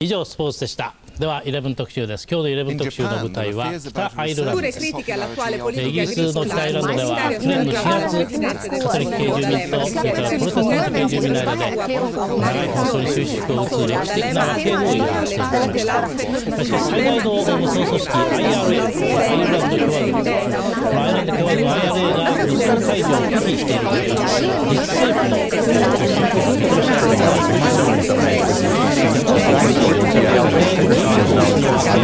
以上スポーツでしたではイレブン特集です今日のイレブン特集の舞台は北アイルランドですイギリスの北アイルランドでは去年の4月カトリック系住民とそれからプロテスタント系住民の間で長い戦争に終止符を打つ歴史的な和平合意が発生しましたしかし最大の武装組織 IRA アイルランド共和国アイルランド共和国 IRA が武装解除を拒否しているという現地政府の主張を見通します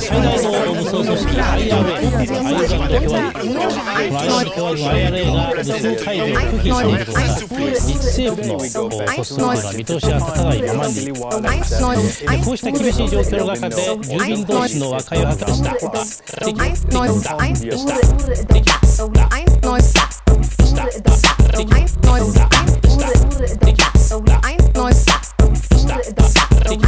最 i a の見通しいままに、こうした厳しい状況の中で、住民同士の和解を図りした。た。できた。できた。できた。できた。できた。できた。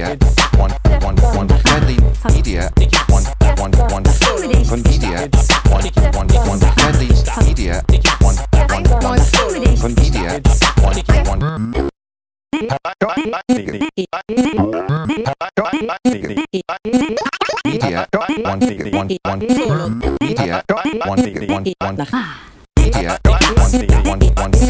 media one one one deadly media one one one one media one one one deadly media one one one media one one Media one one one media one one one media one one one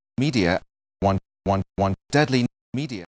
media one one one deadly media